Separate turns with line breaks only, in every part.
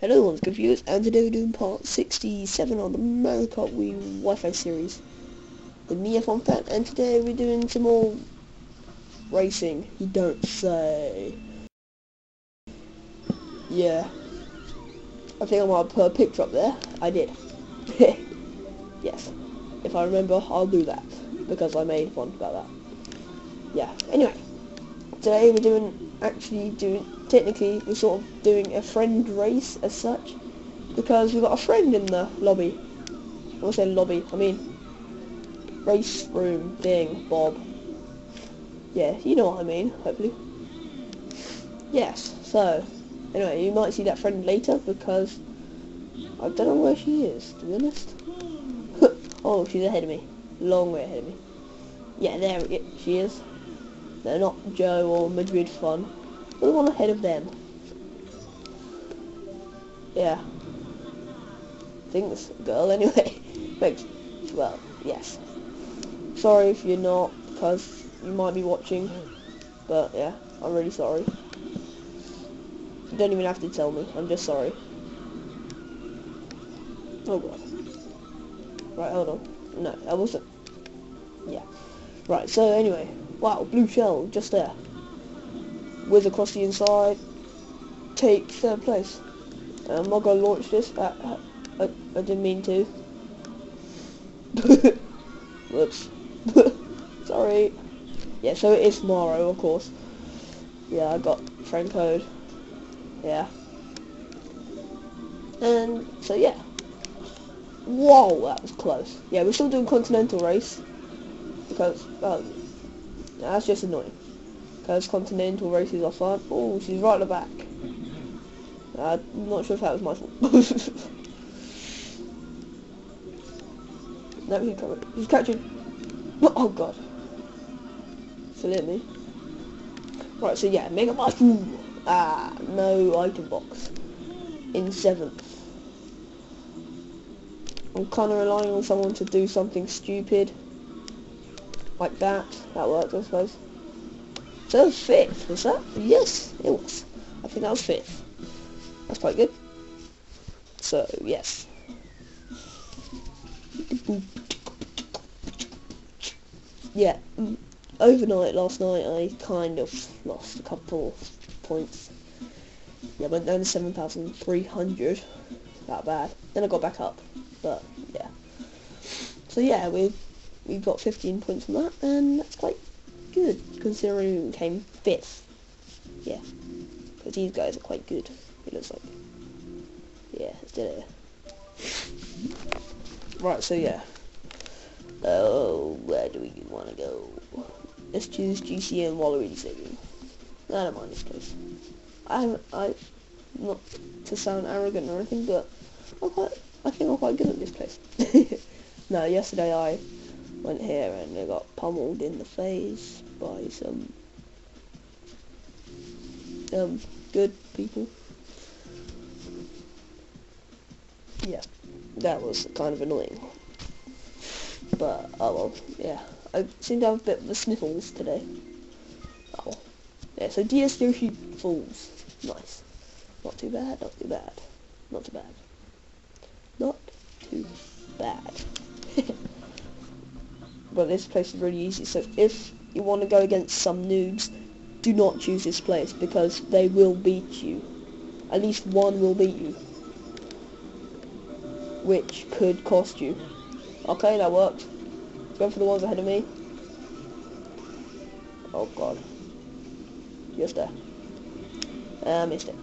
Hello, one's confused, and today we're doing part 67 on the Mario Kart Wii Wi-Fi series with me, F1 Fan, and today we're doing some more racing. You don't say. Yeah. I think I might put a picture up there. I did. yes. If I remember, I'll do that, because I made one about that. Yeah, anyway. Today we're doing, actually doing, technically we're sort of doing a friend race as such because we've got a friend in the lobby. I want to say lobby, I mean race room thing, Bob. Yeah, you know what I mean, hopefully. Yes, so anyway, you might see that friend later because I don't know where she is, to be honest. oh, she's ahead of me. Long way ahead of me. Yeah, there she is. They're not Joe or Madrid Fun. We're the one ahead of them. Yeah. I think it's a girl anyway. well, yes. Sorry if you're not, because you might be watching. But yeah, I'm really sorry. You don't even have to tell me. I'm just sorry. Oh god. Right, hold on. No, I wasn't. Yeah. Right, so anyway. Wow, blue shell, just there. Whiz across the inside. Take third place. Uh, I'm not going to launch this. I, I, I didn't mean to. Whoops. Sorry. Yeah, so it is tomorrow, of course. Yeah, I got friend code. Yeah. And, so yeah. Whoa, that was close. Yeah, we're still doing Continental Race. Because, um, that's just annoying. Because Continental races fun. Oh, she's right at the back. Uh, I'm not sure if that was my fault. no, he's coming. He's catching. Oh, God. Hit me. Right, so yeah, Mega Mushroom. Ah, no item box. In seventh. I'm kind of relying on someone to do something stupid. Like that. That worked, I suppose. So fifth, was that? Yes, it was. I think that was fifth. That's quite good. So, yes. Yeah, overnight last night I kind of lost a couple points. Yeah, went down to 7,300. That bad. Then I got back up. But, yeah. So yeah, we we got 15 points from that, and that's quite good, considering we came fifth. Yeah, because these guys are quite good, it looks like. Yeah, let's do it. Right, so yeah. Oh, where do we want to go? Let's choose GCN Waluigi Stadium. I don't mind this place. I, I, not to sound arrogant or anything, but I'm quite, I think I'm quite good at this place. no, yesterday I went here and they got pummeled in the face by some um good people. Yeah, that was kind of annoying. But oh well, yeah. I seem to have a bit of the sniffles today. Oh yeah, so DS Yoshi Falls. Nice. Not too bad, not too bad. Not too bad. Not too bad. but this place is really easy. So if you want to go against some noobs, do not choose this place because they will beat you. At least one will beat you. Which could cost you. Okay, that worked. Go for the ones ahead of me. Oh god. Just there. I missed it.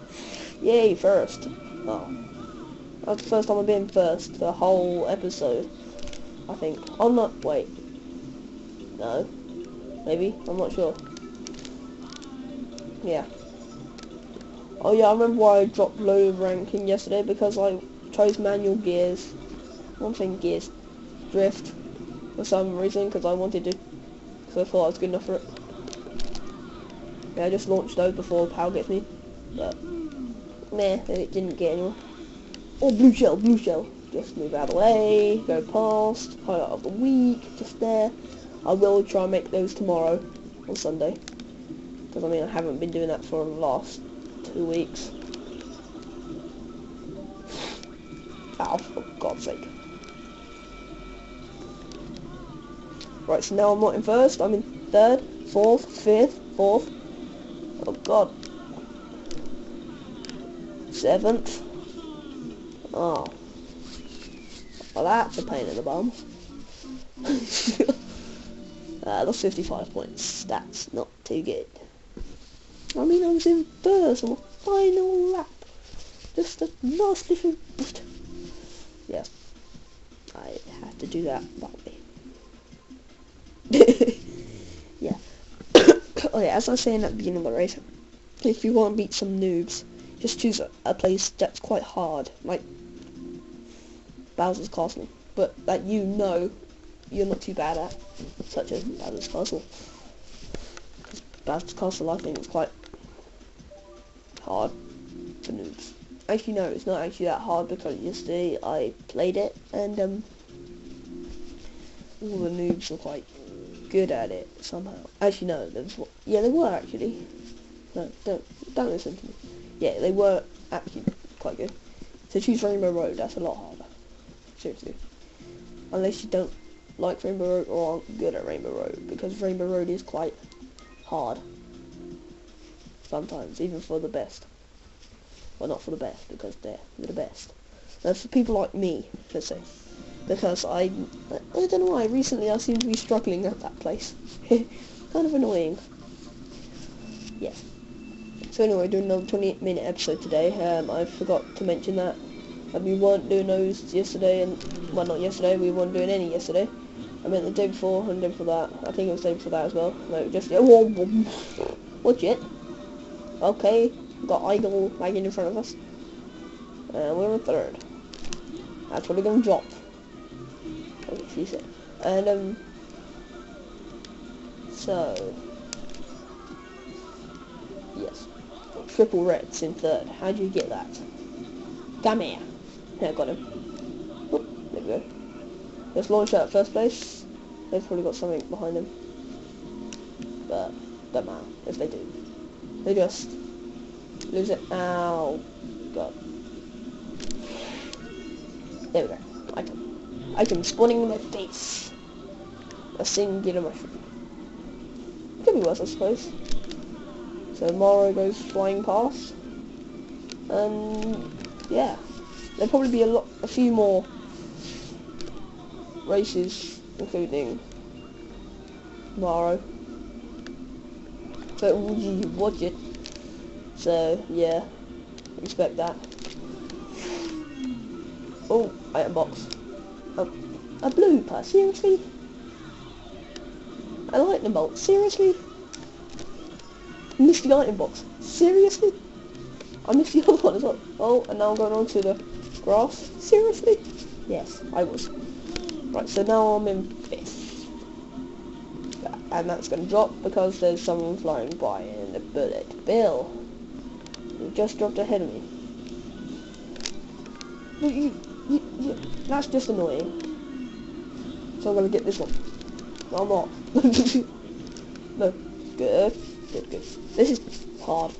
Yay, first. Oh. That's the first time I've been first the whole episode. I think. Oh, I'm not, wait. No. Maybe? I'm not sure. Yeah. Oh yeah, I remember why I dropped low ranking yesterday because I chose manual gears. One thing gears drift for some reason because I wanted to because I thought I was good enough for it. Yeah, I just launched those before power gets me. But meh, it didn't get anywhere. Oh blue shell, blue shell. Just move out of the way, go past, highlight of the week, just there. I will try and make those tomorrow on Sunday. Because I mean I haven't been doing that for the last two weeks. Ow, for God's sake. Right, so now I'm not in first, I'm in third, fourth, fifth, fourth. Oh God. Seventh. Oh. Well, that's a pain in the bum. uh, that's 55 points. That's not too good. I mean, I was in first on the final lap. Just a last little bit. Yes. I have to do that that way. yeah. oh yeah, as I was saying at the beginning of the race, if you want to beat some noobs, just choose a, a place that's quite hard, like Bowser's Castle, but that you know you're not too bad at, such as Bowser's Castle. Bowser's Castle, I think, is quite hard for noobs. Actually, no, it's not actually that hard because yesterday I played it and um, all the noobs were quite good at it somehow. Actually, no, there was, yeah, they were actually. No, don't don't listen to me. Yeah, they were actually quite good. So choose Rainbow Road. That's a lot harder. Seriously, unless you don't like Rainbow Road or aren't good at Rainbow Road, because Rainbow Road is quite hard sometimes, even for the best. Well, not for the best, because they're, they're the best. That's for people like me, let's say because I, I don't know why, recently I seem to be struggling at that place. kind of annoying. Yeah. So anyway, doing another 28 minute episode today. Um, I forgot to mention that. And we weren't doing those yesterday, and well, not yesterday. We weren't doing any yesterday. I meant the day before and the day before that. I think it was the day before that as well. No, just yeah. Whoa, whoa. Okay, got Idol lagging in front of us, and we're in third. That's what we're gonna drop she said. And um, so yes, triple reds in third. How do you get that? Come here. Yeah, got him. There we go. Let's launch out first place. They've probably got something behind them. But, don't matter if they do. They just lose it. Ow. God. There we go. I can. Item spawning in my face. A singular mushroom. Could be worse, I suppose. So Mario goes flying past. And yeah. There'll probably be a lot a few more races, including Mario. So would you watch it? So yeah. Expect that. Oh, item box. A, a blooper? Seriously? A lightning bolt? Seriously? Missed the item box? Seriously? I missed the other one as well. Oh, and now I'm going on to the grass? Seriously? Yes, I was. Right, so now I'm in fifth. And that's going to drop because there's someone flying by in the bullet bill. You just dropped ahead of me. But you, yeah, that's just annoying. So I'm gonna get this one. No, I'm not. no. Good. Good, good. This is hard.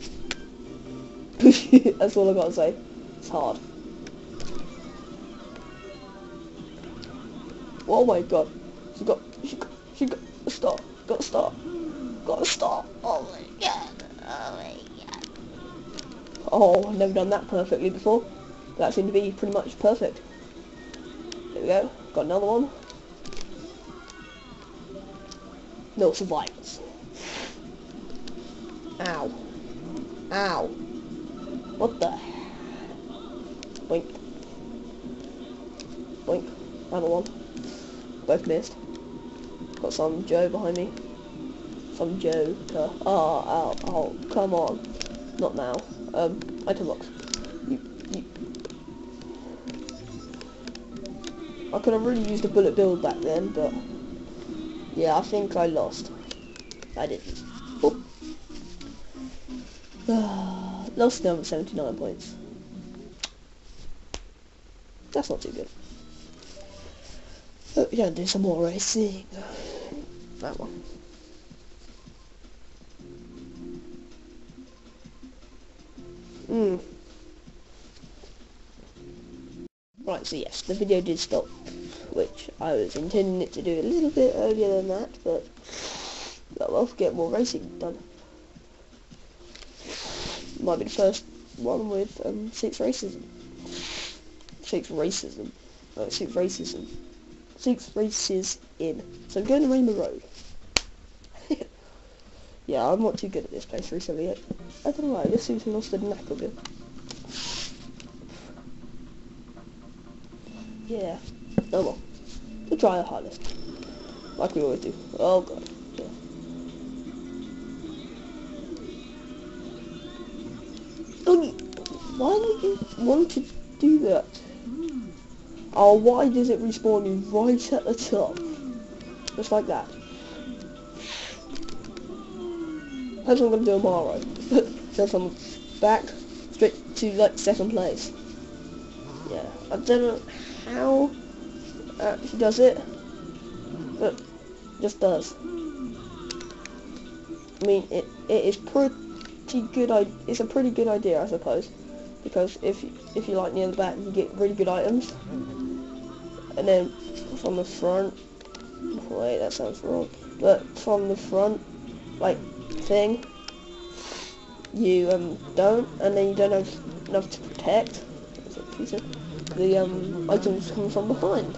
that's all I gotta say. It's hard. Oh my god. She got, she got, she got, stop. Gotta stop. Gotta stop. Oh my god. Oh my god. Oh, I've never done that perfectly before. That seemed to be pretty much perfect. There we go. Got another one. No survivors. Ow. Ow. What the? Boink. Boink. Another one. Both missed. Got some Joe behind me. Some Joe. Oh, oh, oh, come on. Not now. Um, item box. I could have really used a bullet bill back then, but yeah, I think I lost. I didn't. Oh. lost them 79 points. That's not too good. We don't do some more racing. That one. Right, so yes, the video did stop, which I was intending it to do a little bit earlier than that, but oh well, get more racing done. Might be the first one with um, six racism. Six racism. No, six racism. Six races in. So I'm going to Rainbow Road. yeah, I'm not too good at this place recently. I, I don't know why, I just seem to lost the knack of it. Yeah. Oh well. We'll try our hardest. Like we always do. Oh god. Why would you want to do that? Oh, why does it respawn you right at the top? Just like that. That's what I'm going to do tomorrow. so from back straight to like second place. Yeah, I don't know how uh, she does it, but just does. I mean, it it is pretty good. I it's a pretty good idea, I suppose, because if if you like near the back, you get really good items, and then from the front. Wait, that sounds wrong. But from the front, like thing, you um don't, and then you don't have enough to protect. The um items come from behind.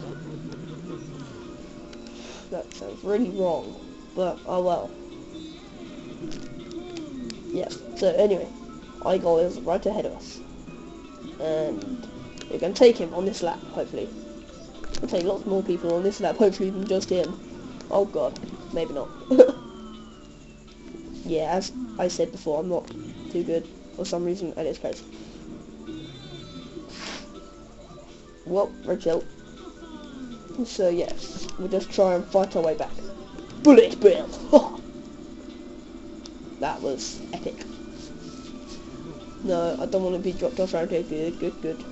That sounds really wrong, but oh well. Yeah, So anyway, Igor is right ahead of us, and we can take him on this lap, hopefully. We'll take lots more people on this lap, hopefully than just him. Oh god, maybe not. yeah, as I said before, I'm not too good for some reason at this place. Well, Rachel. So yes, we'll just try and fight our way back. Bullet bill! that was epic. No, I don't want to be dropped off around here. Good, good, good.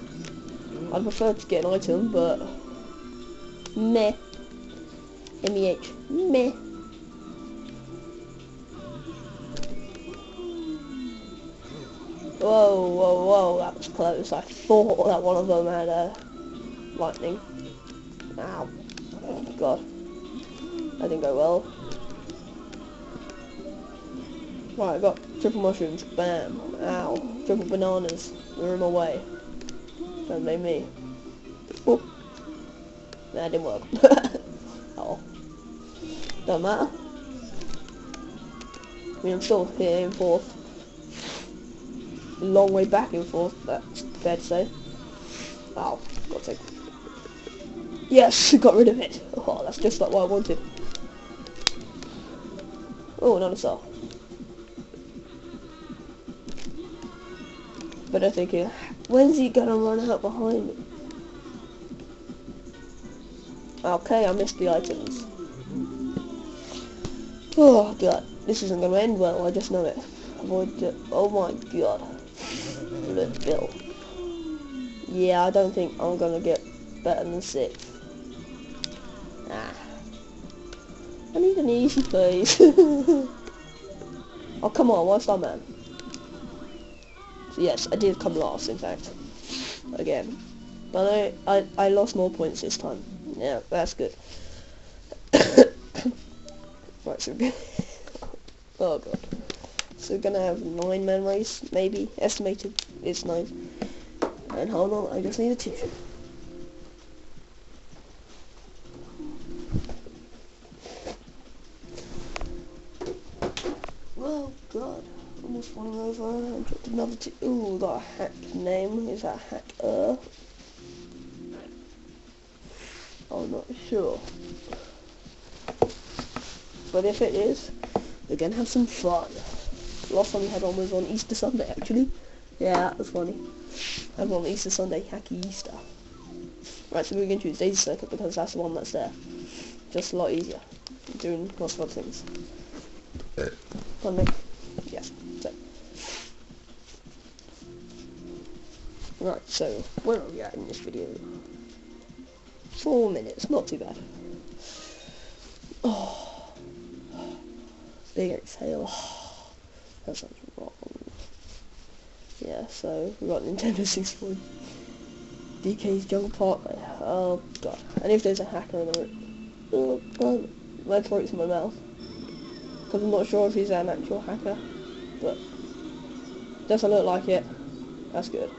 I'd prefer to get an item, but meh. M-E-H. Meh. Whoa, whoa, whoa, that was close. I thought that one of them had a lightning. Ow. Oh god. That didn't go well. Right, I got triple mushrooms. Bam. Ow. Triple bananas. They're in my way. Don't blame me. That didn't work. oh. Don't matter. I mean, I'm still here in fourth. Long way back in fourth, that's fair to say. Oh, got to. Yes, got rid of it. Oh, that's just like what I wanted. Oh, another star. But I'm thinking, when's he gonna run out behind me? Okay, I missed the items. Oh god, this isn't gonna end well, I just know it. Avoid it. Oh my god. Look, Bill. Yeah, I don't think I'm gonna get better than six. Ah. I need an easy place. oh, come on, what's that man? So yes, I did come last, in fact. Again. But I, I, I lost more points this time. Yeah, that's good. right, so oh god. So we're gonna have nine man race, maybe. Estimated it's nine. And hold on, I just need a tissue. Oh god, almost falling over. I dropped another t Ooh, a hack name. Is that hacker? I'm not sure. But if it is, we're gonna have some fun. Last time we had one was on Easter Sunday, actually. Yeah, that was funny. I had one on Easter Sunday, Hacky Easter. Right, so we're going to choose Daisy Circuit because that's the one that's there. Just a lot easier. Doing lots of other things. Pardon me. Yes. So. Right, so where are we at in this video? Four minutes, not too bad. Oh, big exhale. That sounds wrong. Yeah, so we got Nintendo 64. DK's Jungle Park. Oh god. And if there's a hacker in the room. Oh god. My throat's in my mouth. Because I'm not sure if he's an actual hacker. But doesn't look like it. That's good.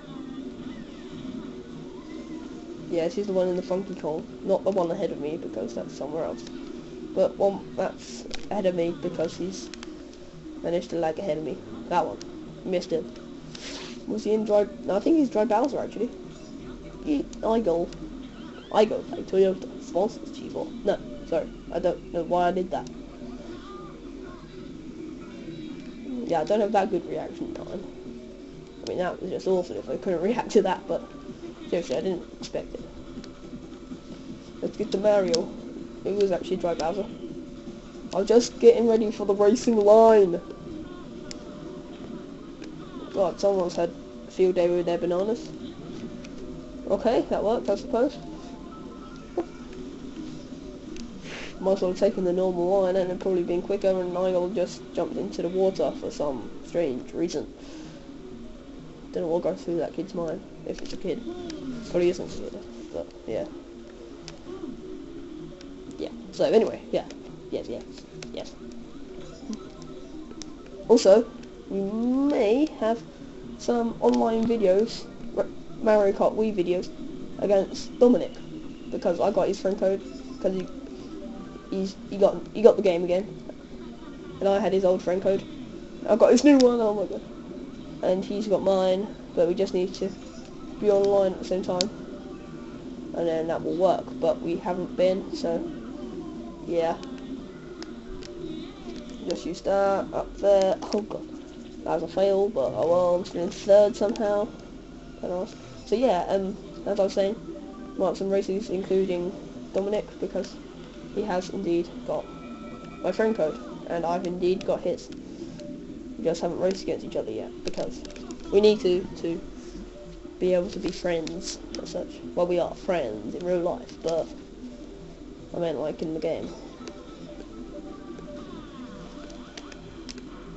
Yes, he's the one in the Funky Kong. Not the one ahead of me because that's somewhere else. But one that's ahead of me because he's managed to lag ahead of me. That one. Missed it. Was he in dry... No, I think he's dry Bowser actually. He, I go. I go play Toyota. Sponsors Chivo. No, sorry. I don't know why I did that. Yeah, I don't have that good reaction time. I mean, that was just awful if I couldn't react to that, but seriously, I didn't expect it. Let's get to Mario. It was actually dry Bowser. I'm just getting ready for the racing line. God, someone's had a field day with their bananas. Okay, that worked, I suppose. Might as well have taken the normal line and it probably been quicker and Nigel just jumped into the water for some strange reason. Don't know what goes through that kid's mind, if it's a kid. Probably isn't kid, but yeah. Yeah, so anyway, yeah. Yes, yes, yes. Also, we may have some online videos, Mario Kart Wii videos, against Dominic, because I got his friend code, because he, he's, he got, he got the game again, and I had his old friend code. I got his new one, oh my god. And he's got mine, but we just need to be online at the same time, and then that will work, but we haven't been, so, yeah. Just use that, up there, oh god. That was a fail, but oh well, I'm still in third somehow. So yeah, um, as I was saying, mark some races including Dominic because he has indeed got my friend code and I've indeed got his. We just haven't raced against each other yet because we need to to be able to be friends as such. Well, we are friends in real life, but I meant like in the game.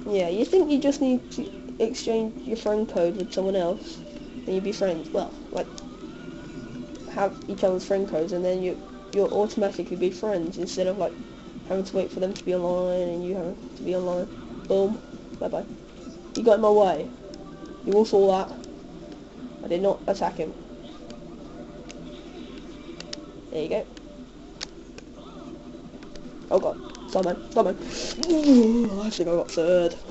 Yeah, you think you just need to exchange your friend code with someone else, and you'd be friends. Well, like, have each other's friend codes, and then you, you'll automatically be friends, instead of, like, having to wait for them to be online, and you having to be online. Boom. Bye-bye. You got in my way. You all saw that. I did not attack him. There you go. Oh god. Someone, someone. Ooh, I think I got third.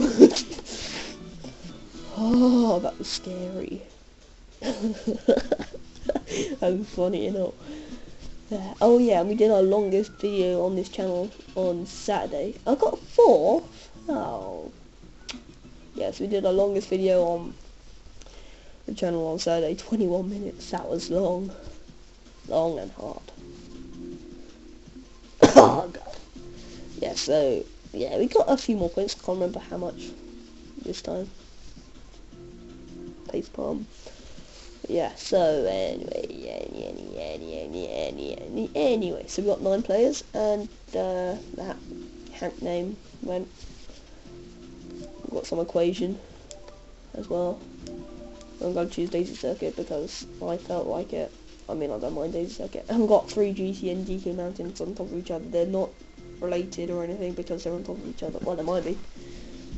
oh, that was scary. that was funny, you know. Oh yeah, we did our longest video on this channel on Saturday. I got four. Oh. Yes, we did our longest video on the channel on Saturday. 21 minutes. That was long. Long and hard. oh god yeah, so, yeah, we got a few more points. Can't remember how much this time. Face palm. Yeah, so anyway, anyway, anyway, so we got nine players, and uh, that Hank name went. We've got some equation as well. I'm going to choose Daisy Circuit because I felt like it. I mean, I don't mind Daisy Circuit. I've got three GT and DK mountains on top of each other. They're not related or anything because they're on top of each other. Well, they might be.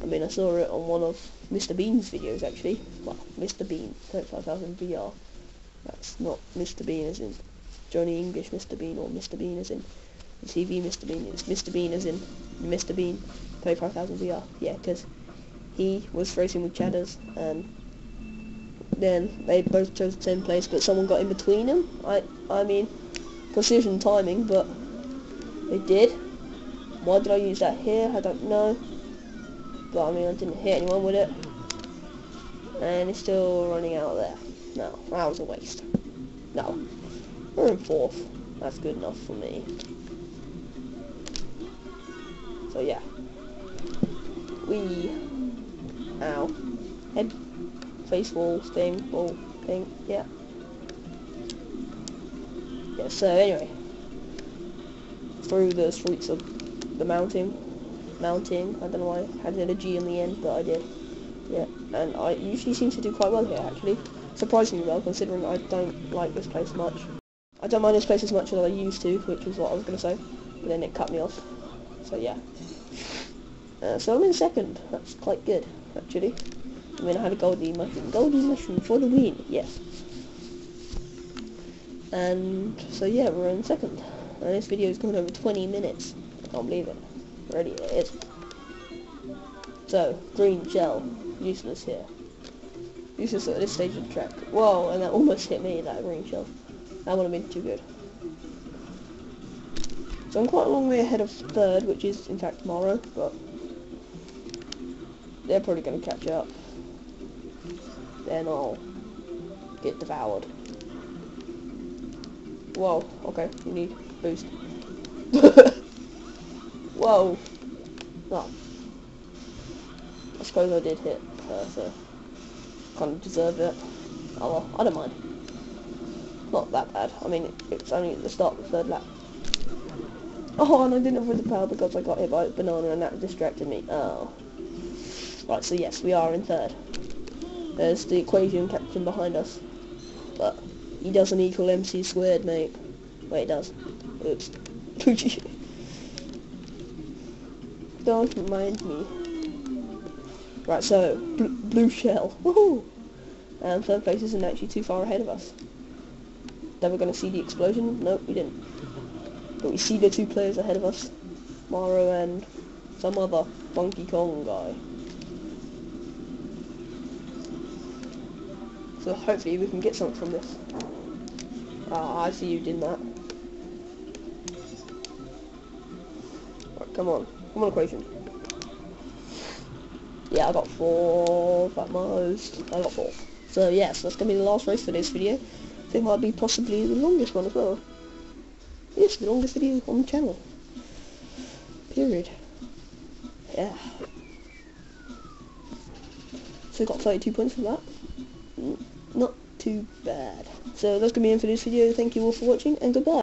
I mean, I saw it on one of Mr. Bean's videos, actually. Well, Mr. Bean, 35,000 VR. That's not Mr. Bean as in Johnny English Mr. Bean or Mr. Bean as in TV Mr. Bean. It's Mr. Bean as in Mr. Bean, 35,000 VR. Yeah, because he was racing with Chadders and then they both chose the same place, but someone got in between them. I, I mean, precision timing, but they did. Why did I use that here? I don't know. But I mean, I didn't hit anyone with it. And it's still running out of there. No, that was a waste. No. We're in fourth. That's good enough for me. So yeah. We... Ow. Head. Face wall, thing, ball, thing, yeah. Yeah, so anyway. Through the streets of the mountain. Mountain. I don't know why I had a G in the end, but I did. Yeah, and I usually seem to do quite well here, actually. Surprisingly well, considering I don't like this place much. I don't mind this place as much as I used to, which was what I was going to say. But then it cut me off. So yeah. Uh, so I'm in second. That's quite good, actually. I mean, I had a goldie mushroom. Goldie mushroom for the win, yes. And so yeah, we're in second. And this video is going over 20 minutes. I can't believe it. Already it is. So, green shell. Useless here. Useless at this stage of the track. Whoa, and that almost hit me, that green shell. That would have been too good. So I'm quite a long way ahead of third, which is in fact tomorrow, but they're probably going to catch up. Then I'll get devoured. Whoa, okay, you need boost. Whoa. Oh. I suppose I did hit her, so kind of deserved it. Oh well, I don't mind. Not that bad. I mean, it's only at the start of the third lap. Oh, and I didn't avoid the power because I got hit by a banana and that distracted me. Oh. Right, so yes, we are in third. There's the equation captain behind us. But he doesn't equal MC squared, mate. Wait, it does. Oops. Don't mind me. Right, so, bl blue shell. Woohoo! And third place isn't actually too far ahead of us. Then we're going to see the explosion? Nope, we didn't. But we see the two players ahead of us. Maro and some other Funky Kong guy. So hopefully we can get something from this. Ah, I see you did that. Right, come on. Come on, equation. Yeah, I got four at most. I got four. So yes, that's gonna be the last race for this video. I think might be possibly the longest one as well. Yes, the longest video on the channel. Period. Yeah. So got 32 points for that. Too bad. So that's gonna be it for this video. Thank you all for watching and goodbye.